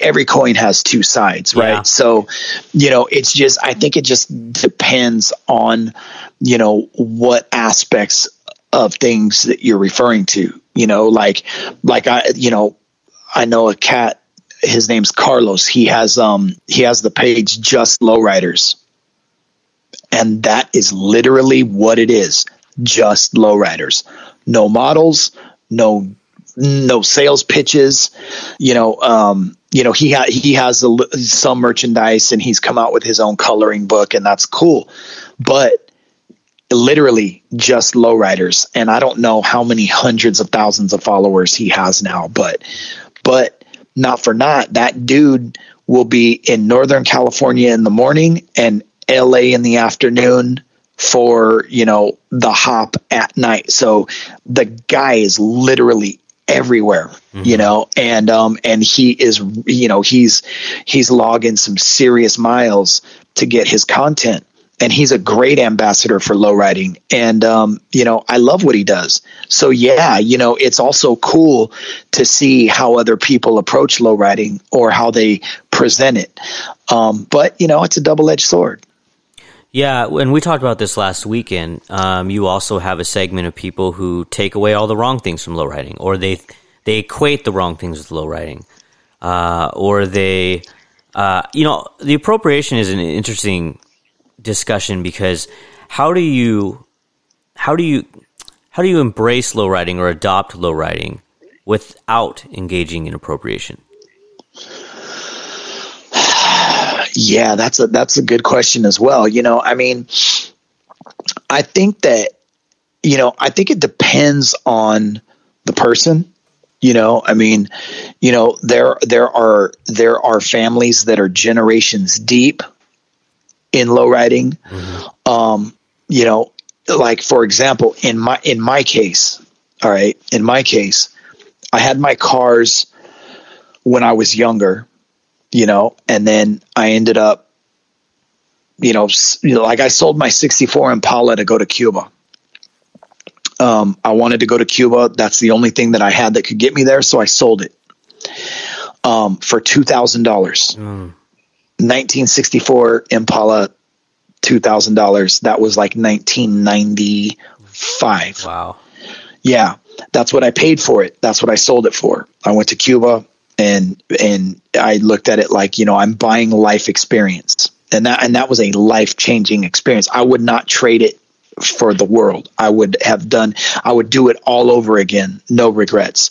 every coin has two sides, right? Yeah. So, you know, it's just, I think it just depends on, you know, what aspects of things that you're referring to, you know, like, like I, you know, I know a cat, his name's Carlos. He has, um, he has the page just lowriders. And that is literally what it is. Just lowriders. No models, no no sales pitches. You know, um, you know he ha- he has a, some merchandise and he's come out with his own coloring book and that's cool, but literally just lowriders. And I don't know how many hundreds of thousands of followers he has now, but but not for not that dude will be in Northern California in the morning and LA in the afternoon for you know the hop at night so the guy is literally everywhere mm-hmm. you know and um and he is you know he's he's logging some serious miles to get his content. And he's a great ambassador for low lowriding. And um you know i love what he does. So yeah you know it's also cool to see how other people approach low lowriding or how they present it. Um but you know it's a double-edged sword yeah, and we talked about this last weekend, um, you also have a segment of people who take away all the wrong things from low lowriding, or they they equate the wrong things with lowriding, uh, or they, uh, you know, the appropriation is an interesting discussion because how do you how do you how do you embrace low lowriding or adopt low lowriding without engaging in appropriation? Yeah, that's a that's a good question as well. You know, I mean, I think that you know, I think it depends on the person. You know, I mean, you know, there there are there are families that are generations deep in lowriding. Mm-hmm. Um, you know, like for example, in my in my case, all right, in my case, I had my cars when I was younger you know, and then I ended up, you know, you know, like I sold my 64 Impala to go to Cuba. Um, I wanted to go to Cuba. That's the only thing that I had that could get me there. So I sold it um, for $2,000. Mm. 1964 Impala, $2,000. That was like 1995. Wow. Yeah. That's what I paid for it. That's what I sold it for. I went to Cuba and and I looked at it like you know I'm buying life experience, and that and that was a life changing experience. I would not trade it for the world. I would have done. I would do it all over again, no regrets.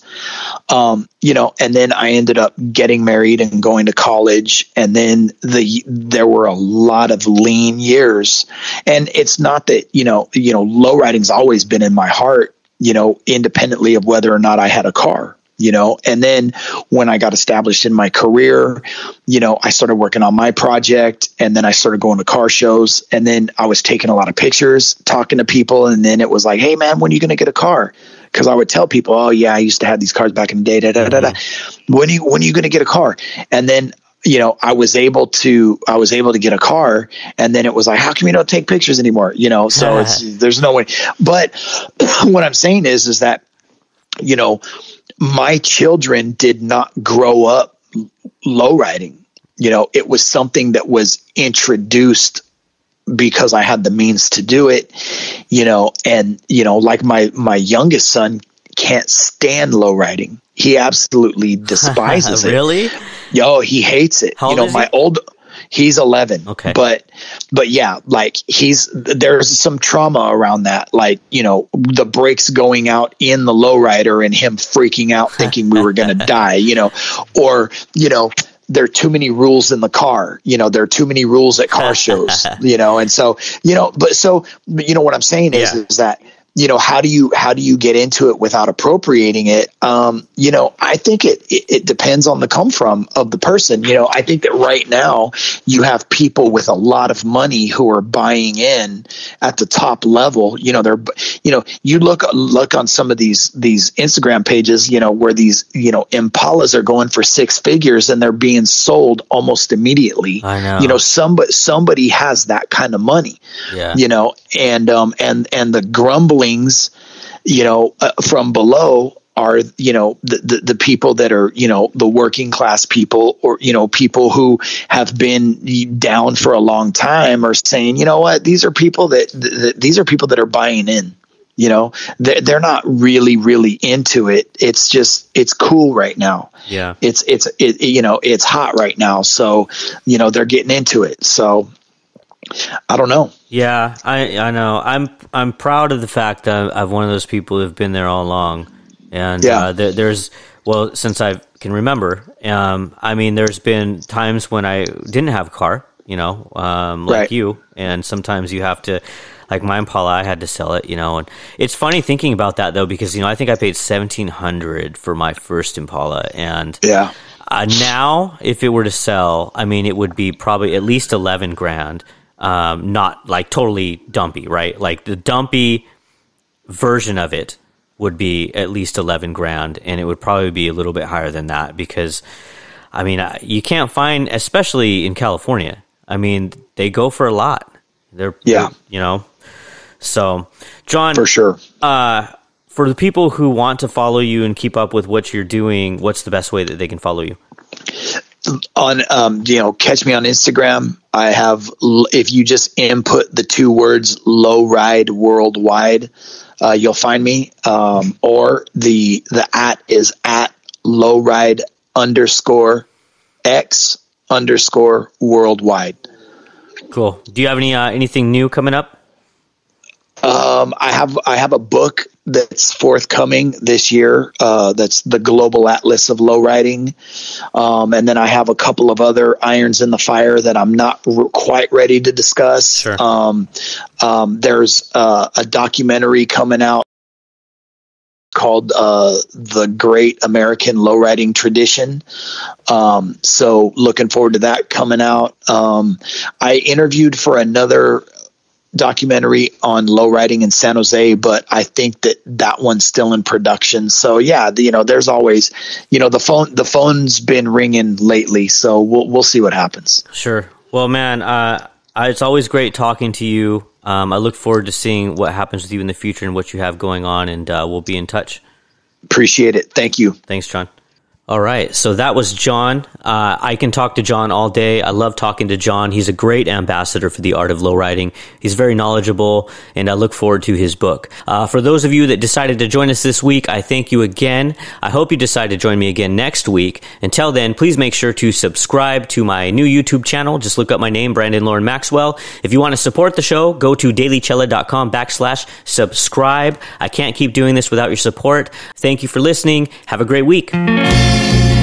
Um, you know, and then I ended up getting married and going to college, and then the there were a lot of lean years, and it's not that you know you know low riding's always been in my heart. You know, independently of whether or not I had a car you know and then when i got established in my career you know i started working on my project and then i started going to car shows and then i was taking a lot of pictures talking to people and then it was like hey man when are you going to get a car because i would tell people oh yeah i used to have these cars back in the day da, da, da, da. Mm-hmm. when are you when are you going to get a car and then you know, I was able to, I was able to get a car and then it was like, how come you don't take pictures anymore? You know, so it's, there's no way, but what I'm saying is, is that, you know, my children did not grow up low riding. You know, it was something that was introduced because I had the means to do it, you know, and you know, like my my youngest son can't stand low riding. He absolutely despises it. Really? Yo, he hates it. How you know, my old He's 11. Okay. But, but yeah, like he's, there's some trauma around that. Like, you know, the brakes going out in the lowrider and him freaking out thinking we were going to die, you know, or, you know, there are too many rules in the car. You know, there are too many rules at car shows, you know, and so, you know, but so, you know, what I'm saying is, Yeah. is that, you know, how do you, how do you get into it without appropriating it? Um, you know, I think it, it, it depends on the come from of the person. You know, I think that right now you have people with a lot of money who are buying in at the top level. You know, they're, you know, you look, look on some of these, these Instagram pages, you know, where these, you know, Impalas are going for six figures and they're being sold almost immediately. I know. You know, somebody, somebody has that kind of money Yeah. you know, and um, and and the you know, uh, from below are you know the, the the people that are you know the working class people or you know people who have been down for a long time are saying you know what these are people that, that these are people that are buying in you know? They're, they're not really really into it. It's just it's cool right now. Yeah. it's it's it, you know it's hot right now. So you know they're getting into it. So i don't know Yeah, I I know. I'm I'm proud of the fact that I'm one of those people who've been there all along, and Yeah. uh, there, there's well since I can remember. Um, I mean, there's been times when I didn't have a car, you know, um, like Right. you, and sometimes you have to. Like my Impala, I had to sell it, you know, and it's funny thinking about that though because you know I think I paid seventeen hundred for my first Impala, and yeah uh, now, if it were to sell, I mean, it would be probably at least eleven grand. Um, not like totally dumpy, right? Like the dumpy version of it would be at least eleven grand, and it would probably be a little bit higher than that because, I mean, you can't find, especially in California. I mean, they go for a lot. They're Yeah. you know. So, John, for sure uh, for the people who want to follow you and keep up with what you're doing, what's the best way that they can follow you? On um, you know catch me on instagram i have if you just input the two words low ride worldwide uh, you'll find me um, or the the at is at low ride underscore x underscore worldwide Cool. Do you have any uh, anything new coming up? Um, I have I have a book that's forthcoming this year. Uh, that's the Global Atlas of Low Riding, um, and then I have a couple of other irons in the fire that I'm not r- quite ready to discuss. Sure. Um, um, there's uh, a documentary coming out called uh, "The Great American Lowriding Tradition." Um, so looking forward to that coming out. Um, I interviewed for another documentary on low riding in San Jose, but I think that that one's still in production. So yeah, the, you know, there's always, you know, the phone the phone's been ringing lately, so we'll we'll see what happens. Sure. Well, man, uh, I- it's always great talking to you. Um, I look forward to seeing what happens with you in the future and what you have going on, and uh, we'll be in touch. Appreciate it. Thank you. Thanks, John. All right. So that was John. Uh, I can talk to John all day. I love talking to John. He's a great ambassador for the art of lowriding. He's very knowledgeable, and I look forward to his book. Uh, for those of you that decided to join us this week, I thank you again. I hope you decide to join me again next week. Until then, please make sure to subscribe to my new YouTube channel. Just look up my name, Brandon Loran Maxwell. If you want to support the show, go to dailychela.com backslash subscribe. I can't keep doing this without your support. Thank you for listening. Have a great week you.